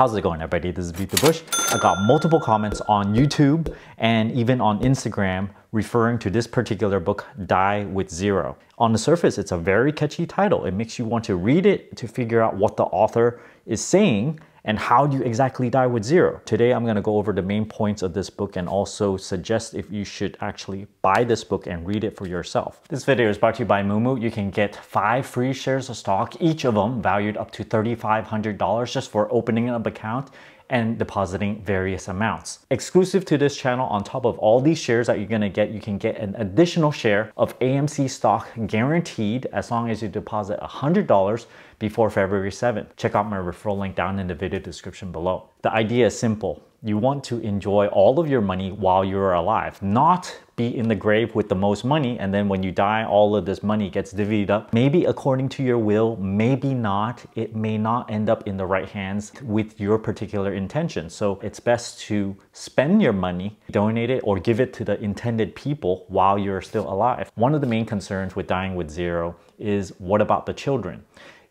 How's it going everybody? This is Beat the Bush. I got multiple comments on YouTube and even on Instagram referring to this particular book, Die with Zero. On the surface, it's a very catchy title. It makes you want to read it to figure out what the author is saying and how do you exactly die with zero. Today, I'm gonna go over the main points of this book and also suggest if you should actually buy this book and read it for yourself. This video is brought to you by Moomoo. You can get five free shares of stock, each of them valued up to $3,500 just for opening an account and depositing various amounts. Exclusive to this channel, on top of all these shares that you're gonna get, you can get an additional share of AMC stock guaranteed as long as you deposit $100 before February 7th. Check out my referral link down in the video description below. The idea is simple. You want to enjoy all of your money while you're alive, not be in the grave with the most money and then when you die, all of this money gets divvied up. Maybe according to your will, maybe not. It may not end up in the right hands with your particular intention. So it's best to spend your money, donate it, or give it to the intended people while you're still alive. One of the main concerns with dying with zero is what about the children?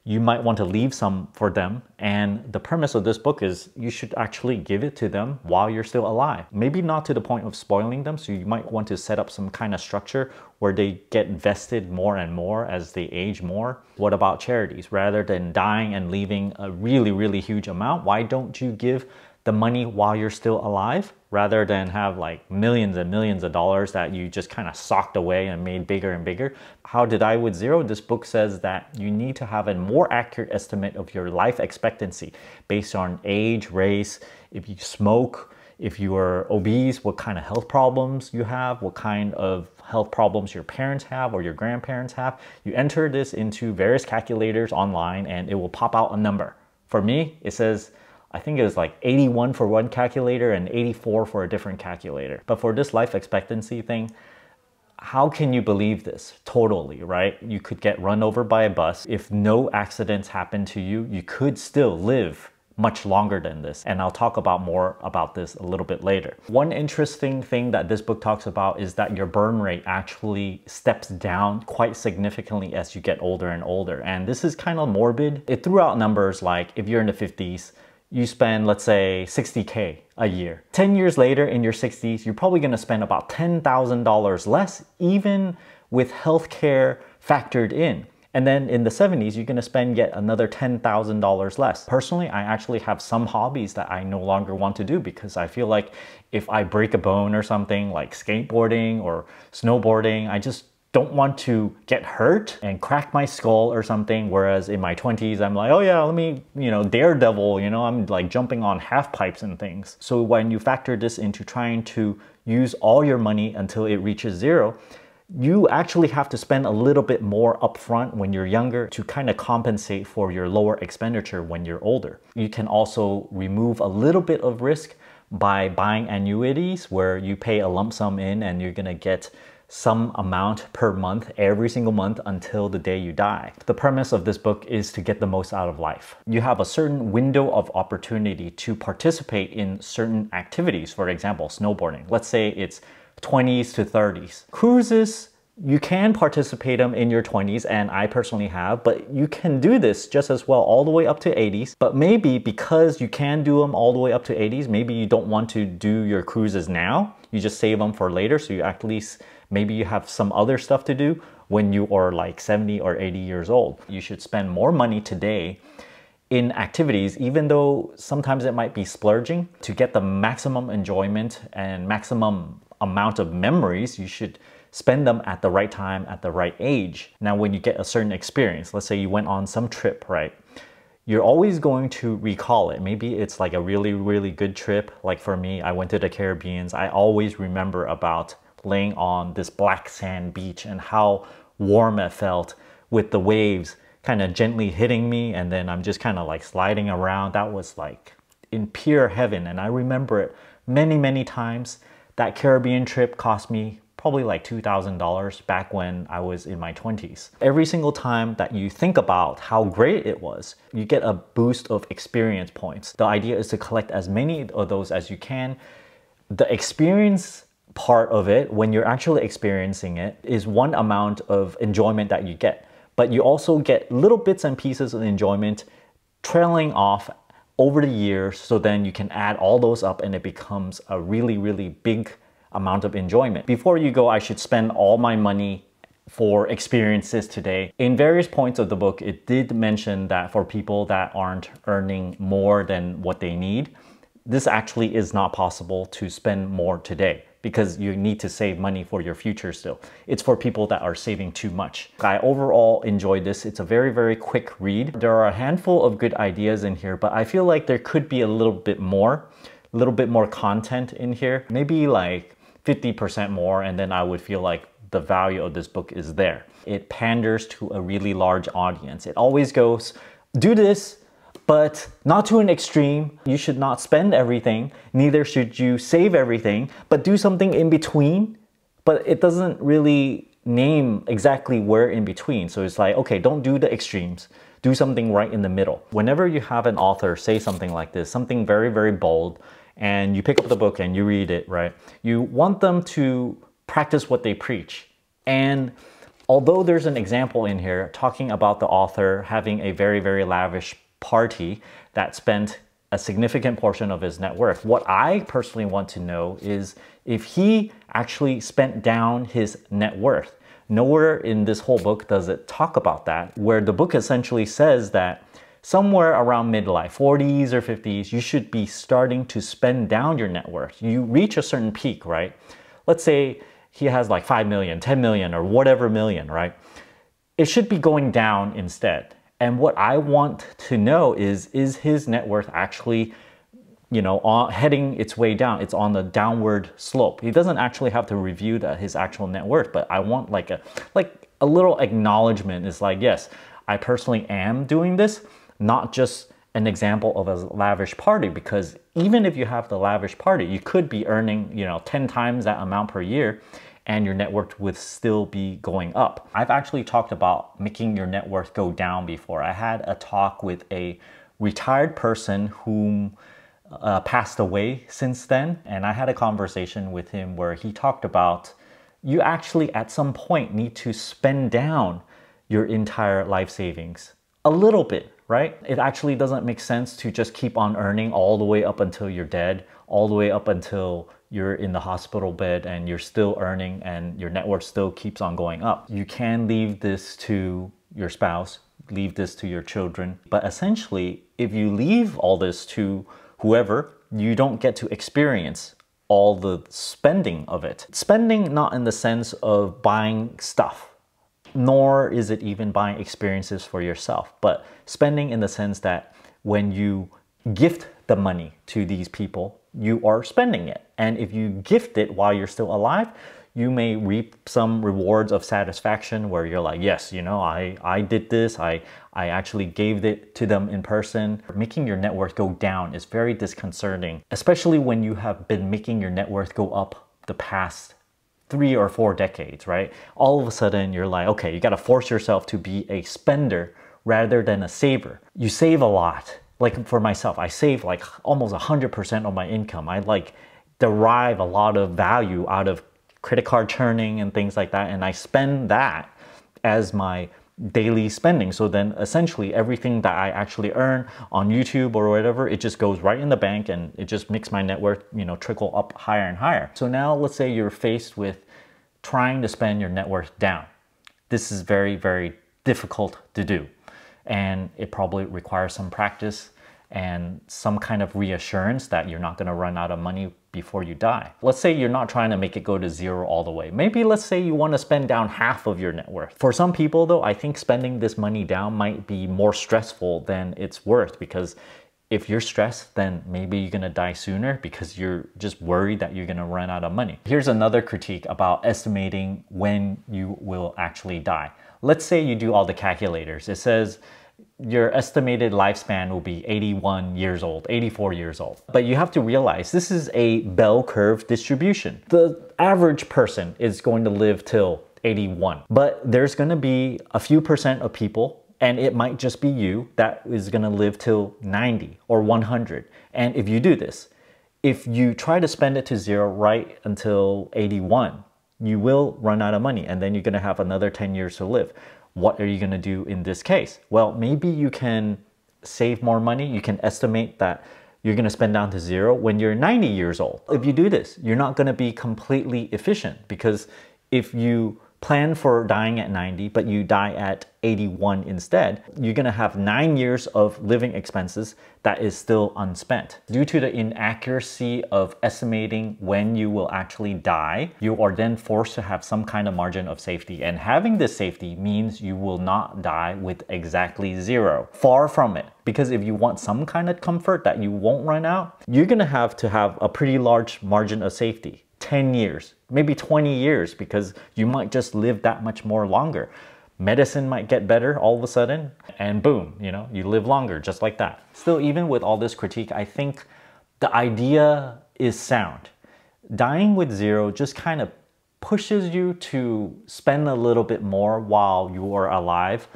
You might want to leave some for them. And the premise of this book is you should actually give it to them while you're still alive. Maybe not to the point of spoiling them. So you might want to set up some kind of structure where they get vested more and more as they age more. What about charities? Rather than dying and leaving a really, really huge amount, why don't you give the money while you're still alive rather than have like millions and millions of dollars that you just kind of socked away and made bigger and bigger. How did I with zero? This book says that you need to have a more accurate estimate of your life expectancy based on age, race, if you smoke, if you are obese, what kind of health problems you have, what kind of health problems your parents have or your grandparents have. You enter this into various calculators online and it will pop out a number. For me, it says I think it was like 81 for one calculator and 84 for a different calculator. But for this life expectancy thing, how can you believe this? Totally, right? You could get run over by a bus. If no accidents happen to you, you could still live much longer than this. And I'll talk about more about this a little bit later. One interesting thing that this book talks about is that your burn rate actually steps down quite significantly as you get older and older. And this is kind of morbid. It threw out numbers like if you're in the 50s, you spend, let's say, 60K a year. 10 years later in your 60s, you're probably gonna spend about $10,000 less, even with healthcare factored in. And then in the 70s, you're gonna spend yet another $10,000 less. Personally, I actually have some hobbies that I no longer want to do because I feel like if I break a bone or something like skateboarding or snowboarding, I just don't want to get hurt and crack my skull or something. Whereas in my 20s, I'm like, oh yeah, let me, you know, daredevil, you know, I'm like jumping on half pipes and things. So when you factor this into trying to use all your money until it reaches zero, you actually have to spend a little bit more upfront when you're younger to kind of compensate for your lower expenditure when you're older. You can also remove a little bit of risk by buying annuities where you pay a lump sum in and you're gonna get some amount per month every single month until the day you die. The premise of this book is to get the most out of life. You have a certain window of opportunity to participate in certain activities, for example, snowboarding. Let's say it's 20s to 30s. Cruises, you can participate them in your 20s and I personally have, but you can do this just as well all the way up to 80s. But maybe because you can do them all the way up to 80s, maybe you don't want to do your cruises now. You just save them for later so you at least Maybe you have some other stuff to do when you are like 70 or 80 years old. You should spend more money today in activities, even though sometimes it might be splurging to get the maximum enjoyment and maximum amount of memories, you should spend them at the right time, at the right age. Now, when you get a certain experience, let's say you went on some trip, right? You're always going to recall it. Maybe it's like a really, really good trip. Like for me, I went to the Caribbeans. I always remember about laying on this black sand beach and how warm it felt with the waves kind of gently hitting me and then I'm just kind of like sliding around. That was like in pure heaven and I remember it many, many times. That Caribbean trip cost me probably like $2,000 back when I was in my 20s. Every single time that you think about how great it was, you get a boost of experience points. The idea is to collect as many of those as you can. The experience part of it when you're actually experiencing it is one amount of enjoyment that you get but you also get little bits and pieces of enjoyment trailing off over the years so then you can add all those up and it becomes a really, really big amount of enjoyment. Before you go, I should spend all my money for experiences today. In various points of the book, it did mention that for people that aren't earning more than what they need, this actually is not possible to spend more today because you need to save money for your future still. It's for people that are saving too much. I overall enjoyed this. It's a very, very quick read. There are a handful of good ideas in here, but I feel like there could be a little bit more, a little bit more content in here. Maybe like 50% more and then I would feel like the value of this book is there. It panders to a really large audience. It always goes, do this, but not to an extreme. You should not spend everything, neither should you save everything, but do something in between. But it doesn't really name exactly where in between. So it's like, okay, don't do the extremes. Do something right in the middle. Whenever you have an author say something like this, something very, very bold, and you pick up the book and you read it, right? You want them to practice what they preach. And although there's an example in here talking about the author having a very, very lavish party that spent a significant portion of his net worth, what I personally want to know is if he actually spent down his net worth. Nowhere in this whole book does it talk about that, where the book essentially says that somewhere around midlife, 40s or 50s, you should be starting to spend down your net worth. You reach a certain peak, right? Let's say he has like 5 million, 10 million, or whatever million, right? It should be going down instead. And what I want to know is, is his net worth actually, you know, on, heading its way down? It's on the downward slope. He doesn't actually have to review the, his actual net worth, but I want like a, like a little acknowledgement is like, yes, I personally am doing this, not just an example of a lavish party because even if you have the lavish party, you could be earning, you know, 10 times that amount per year and your net worth would still be going up. I've actually talked about making your net worth go down before. I had a talk with a retired person whom uh, passed away since then, and I had a conversation with him where he talked about you actually at some point need to spend down your entire life savings a little bit right? It actually doesn't make sense to just keep on earning all the way up until you're dead, all the way up until you're in the hospital bed and you're still earning and your net worth still keeps on going up. You can leave this to your spouse, leave this to your children, but essentially, if you leave all this to whoever, you don't get to experience all the spending of it. Spending not in the sense of buying stuff, nor is it even buying experiences for yourself, but spending in the sense that when you gift the money to these people, you are spending it. And if you gift it while you're still alive, you may reap some rewards of satisfaction where you're like, yes, you know, I, I did this, I, I actually gave it to them in person. Making your net worth go down is very disconcerting, especially when you have been making your net worth go up the past three or four decades, right? All of a sudden you're like, okay, you got to force yourself to be a spender rather than a saver. You save a lot. Like for myself, I save like almost 100% of my income. I like derive a lot of value out of credit card churning and things like that. And I spend that as my daily spending. So then essentially everything that I actually earn on YouTube or whatever, it just goes right in the bank and it just makes my net worth, you know, trickle up higher and higher. So now let's say you're faced with trying to spend your net worth down. This is very, very difficult to do. And it probably requires some practice and some kind of reassurance that you're not going to run out of money before you die. Let's say you're not trying to make it go to zero all the way. Maybe let's say you want to spend down half of your net worth. For some people though, I think spending this money down might be more stressful than it's worth because if you're stressed, then maybe you're gonna die sooner because you're just worried that you're gonna run out of money. Here's another critique about estimating when you will actually die. Let's say you do all the calculators. It says your estimated lifespan will be 81 years old, 84 years old. But you have to realize this is a bell curve distribution. The average person is going to live till 81. But there's going to be a few percent of people and it might just be you that is going to live till 90 or 100. And if you do this, if you try to spend it to zero right until 81, you will run out of money and then you're going to have another 10 years to live what are you going to do in this case? Well, maybe you can save more money, you can estimate that you're going to spend down to zero when you're 90 years old. If you do this, you're not going to be completely efficient because if you plan for dying at 90, but you die at 81 instead, you're gonna have nine years of living expenses that is still unspent. Due to the inaccuracy of estimating when you will actually die, you are then forced to have some kind of margin of safety. And having this safety means you will not die with exactly zero. Far from it. Because if you want some kind of comfort that you won't run out, you're gonna have to have a pretty large margin of safety. 10 years, maybe 20 years, because you might just live that much more longer. Medicine might get better all of a sudden, and boom, you know, you live longer just like that. Still, even with all this critique, I think the idea is sound. Dying with zero just kind of pushes you to spend a little bit more while you are alive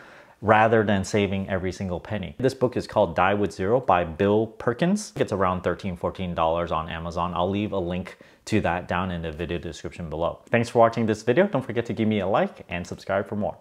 rather than saving every single penny. This book is called Die with Zero by Bill Perkins. It's around $13, $14 on Amazon. I'll leave a link to that down in the video description below. Thanks for watching this video. Don't forget to give me a like and subscribe for more.